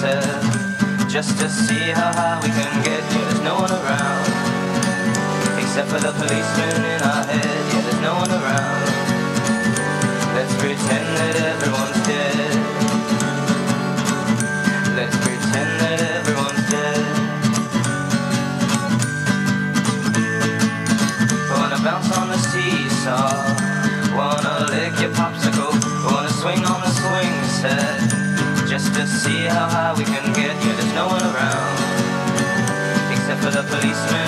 just to see how high we can get. Yeah, there's no one around, except for the policeman in our head. Yeah, there's no one around. Let's pretend that everyone's dead. Let's pretend that everyone's dead. Wanna bounce on the seesaw. Wanna lick your popsicle. just see how high we can get. Yeah, there's no one around except for the policeman.